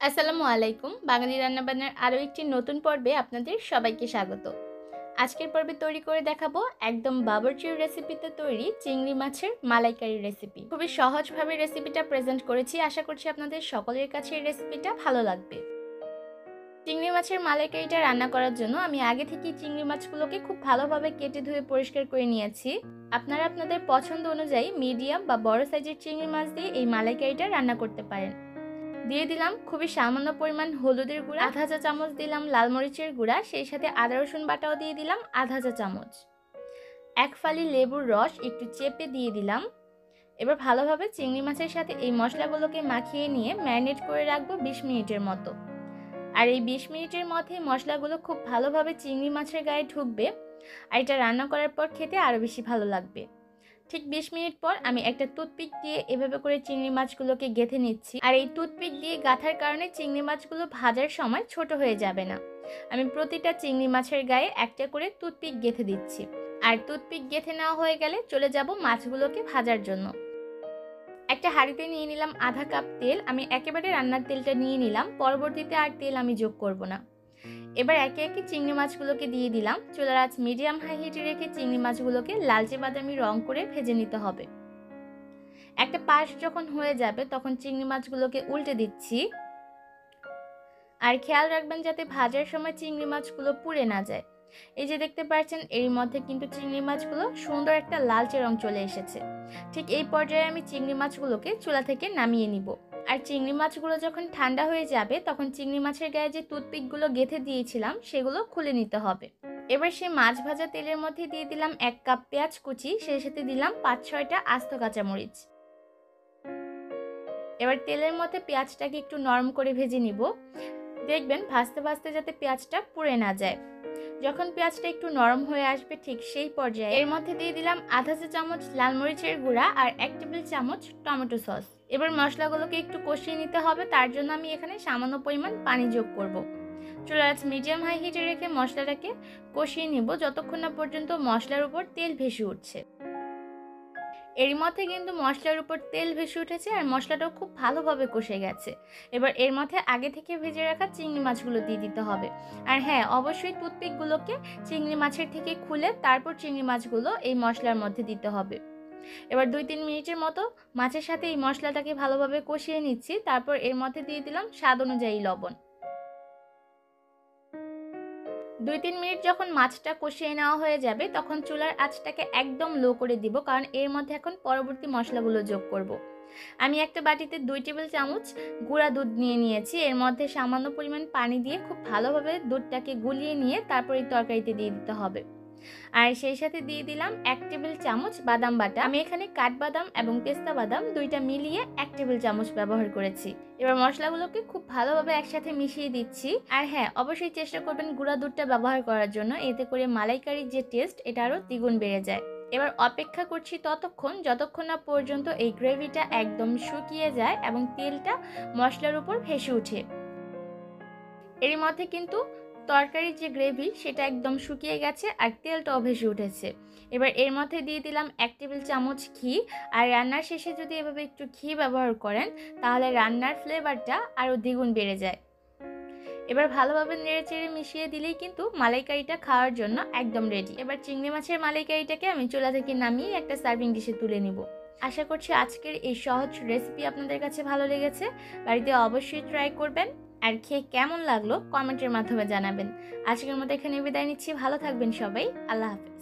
আসসালামু আলাইকুম। বাঙালি রান্নাবান্নার আরও একটি নতুন পর্বে আপনাদের সবাইকে স্বাগত। আজকের পর্বে তৈরি করে দেখাবো একদম বাবরচির রেসিপিতে তৈরি চিংড়ি মাছের মালাইকারি রেসিপি। খুবই সহজভাবে রেসিপিটা প্রেজেন্ট করেছি। আশা করছি আপনাদের সকলের কাছে এই রেসিপিটা ভালো লাগবে। চিংড়ি মাছের মালাইকারিটা রান্না করার জন্য আমি আগে থেকেই চিংড়ি মাছগুলোকে খুব ভালোভাবে কেটে ধুয়ে পরিষ্কার করে নিয়েছি। আপনারা আপনাদের পছন্দ অনুযায়ী মিডিয়াম বা বড় সাইজের চিংড়ি মাছ দিয়ে এই মালাইকারিটা রান্না করতে পারেন। দিয়ে দিলাম খুবই সামান্য পরিমাণ হলুদের গুঁড়া, আধা চা চামচ দিলাম লাল মরিচের গুঁড়া, সেই সাথে আদা রসুন বাটাও দিয়ে দিলাম আধা চা চামচ। এক ফালি লেবুর রস একটু চেপে দিয়ে দিলাম। এবার ভালোভাবে চিংড়ি মাছের সাথে এই মশলাগুলোকে মাখিয়ে নিয়ে ম্যারিনেট করে রাখব বিশ মিনিটের মতো। আর এই বিশ মিনিটের মধ্যে মশলাগুলো খুব ভালোভাবে চিংড়ি মাছের গায়ে ঢুকবে। আর এটা রান্না করার পর খেতে আরও বেশি ভালো লাগবে। ঠিক বিশ মিনিট পর আমি একটা টুথপিক দিয়ে এভাবে করে চিংড়ি মাছগুলোকে গেঁথে নিচ্ছি। আর এই টুথপিক দিয়ে গাঁথার কারণে চিংড়ি মাছগুলো ভাজার সময় ছোট হয়ে যাবে না। আমি প্রতিটা চিংড়ি মাছের গায়ে একটা করে টুথপিক গেঁথে দিচ্ছি। আর টুথপিক গেঁথে নেওয়া হয়ে গেলে চলে যাব মাছগুলোকে ভাজার জন্য। একটা হাঁড়িতে নিয়ে নিলাম আধা কাপ তেল। আমি একেবারে রান্নার তেলটা নিয়ে নিলাম। পরবর্তীতে আর তেল আমি যোগ করব না। এবার একে একে চিংড়ি মাছগুলোকে দিয়ে দিলাম। চুলার আঁচ মিডিয়াম হাই হিটে রেখে চিংড়ি মাছগুলোকে লালচে বাদামি রং করে ভেজে নিতে হবে। একটা পাশ যখন হয়ে যাবে, তখন চিংড়ি মাছগুলোকে উল্টে দিচ্ছি। আর খেয়াল রাখবেন যাতে ভাজার সময় চিংড়ি মাছগুলো পুড়ে না যায়। এই যে দেখতে পাচ্ছেন, এর মধ্যে কিন্তু চিংড়ি মাছগুলো সুন্দর একটা লালচে রং চলে এসেছে। ঠিক এই পর্যায়ে আমি চিংড়ি মাছগুলোকে চুলা থেকে নামিয়ে নিব। আর চিংড়ি মাছগুলো যখন ঠান্ডা হয়ে যাবে, তখন চিংড়ি মাছের গায়ে যে টুথপিকগুলো গেঁথে দিয়েছিলাম, সেগুলো খুলে নিতে হবে। এবার সে মাছ ভাজা তেলের মধ্যে দিয়ে দিলাম এক কাপ পেঁয়াজ কুচি, সেই সাথে দিলাম পাঁচ ছয়টা আস্ত কাঁচামরিচ। এবার তেলের মধ্যে পেঁয়াজটাকে একটু নরম করে ভেজে নিব। দেখবেন ভাজতে ভাজতে যাতে পেঁয়াজটা পুড়ে না যায়। যখন পেঁয়াজটা একটু নরম হয়ে আসবে ঠিক সেই পর্যায়ে, এর মধ্যে দিয়ে দিলাম আধা চা চামচ লাল মরিচের গুঁড়া আর এক টেবিল চামচ টমেটো সস। এবার মশলাগুলোকে একটু কষিয়ে নিতে হবে। তার জন্য আমি এখানে সামান্য পরিমাণ পানি যোগ করব। আঁচ মিডিয়াম হাই হিটে রেখে মশলাটাকে কষিয়ে নিব যতক্ষণ না পর্যন্ত মশলার উপর তেল ভেসে উঠছে। এর মধ্যে কিন্তু মশলার উপর তেল ভেসে উঠেছে আর মশলাটাও খুব ভালোভাবে কষে গেছে। এবার এর মধ্যে আগে থেকে ভেজে রাখা চিংড়ি মাছগুলো দিয়ে দিতে হবে। আর হ্যাঁ অবশ্যই টুথপিকগুলোকে চিংড়ি মাছের থেকে খুলে তারপর চিংড়ি মাছগুলো এই মশলার মধ্যে দিতে হবে। এবার দুই তিন মিনিটের মতো মাছের সাথে এই মশলাটাকে ভালোভাবে কষিয়ে নিচ্ছি। তারপর এর মধ্যে দিয়ে দিলাম স্বাদ অনুযায়ী লবণ। দুই তিন মিনিট যখন মাছটা কষিয়ে নেওয়া হয়ে যাবে, তখন চুলার আঁচটাকে একদম লো করে দিব, কারণ এর মধ্যে এখন পরবর্তী মশলাগুলো যোগ করব। আমি একটা বাটিতে দুই টেবিল চামচ গুঁড়া দুধ নিয়ে নিয়েছি। এর মধ্যে সামান্য পরিমাণ পানি দিয়ে খুব ভালোভাবে দুধটাকে গুলিয়ে নিয়ে তারপর এই তরকারিতে দিয়ে দিতে হবে। আর সেই সাথে দিয়ে দিলাম এক টেবিল চামচ বাদাম বাটা। আমি এখানে কাঠবাদাম এবং পেস্তা বাদাম দুইটা মিলিয়ে এক টেবিল চামচ ব্যবহার করেছি। এবার মশলাগুলোকে খুব ভালোভাবে একসাথে মিশিয়ে দিচ্ছি। আর হ্যাঁ অবশ্যই চেষ্টা করবেন গুঁড়া দুধটা ব্যবহার করার জন্য। এতে করে মালাইকারির যে টেস্ট, এটা আরও দ্বিগুণ বেড়ে যায়। এবার অপেক্ষা করছি ততক্ষণ, যতক্ষণ না পর্যন্ত এই গ্রেভিটা একদম শুকিয়ে যায় এবং তেলটা মশলার উপর ভেসে ওঠে। এর মধ্যে কিন্তু তরকারির যে গ্রেভি, সেটা একদম শুকিয়ে গেছে আর তেলটাও ভেসে উঠেছে। এবার এর মধ্যে দিয়ে দিলাম এক টেবিল চামচ ঘি। আর রান্নার শেষে যদি এভাবে একটু ঘি ব্যবহার করেন, তাহলে রান্নার ফ্লেভারটা আরও দ্বিগুণ বেড়ে যায়। এবার ভালোভাবে নেড়ে চেড়ে মিশিয়ে দিলেই কিন্তু মালাইকারিটা খাওয়ার জন্য একদম রেডি এবার চিংড়ি মাছের মালাইকারিটাকে আমি চুলা থেকে নামিয়ে একটা সার্ভিং ডিশে তুলে নিব। আশা করছি আজকের এই সহজ রেসিপি আপনাদের কাছে ভালো লেগেছে। বাড়িতে অবশ্যই ট্রাই করবেন। আর খেয়ে কেমন লাগল কমেন্টের মাধ্যমে জানাবেন। আজকের মতো এখানে বিদায় নিচ্ছি। ভালো থাকবেন সবাই। আল্লাহ হাফেজ।